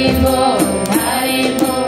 Hare Bo,